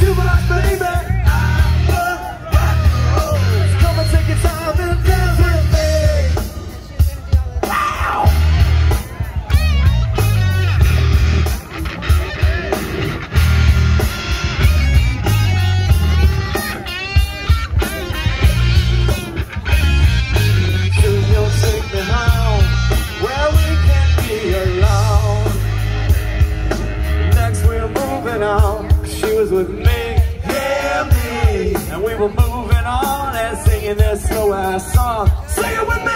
jukebox, baby. Come and take your time and dance with me. Wow. Home where we can be alone. Next we're moving on. Was with me, and we were moving on and singing this slow ass song. Sing it with me,